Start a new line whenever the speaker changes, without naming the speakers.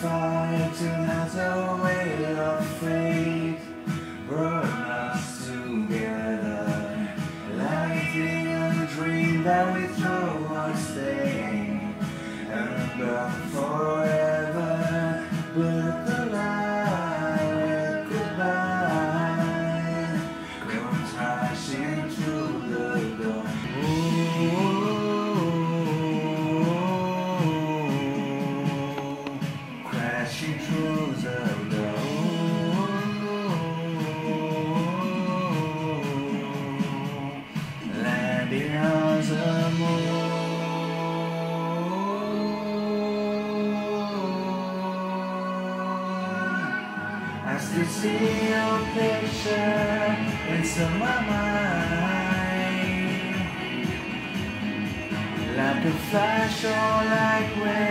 fire tonight, a way of fate brought us together. Lighting a dream that we throw stay the moon. I still see your picture inside my mind. Like a flash or like my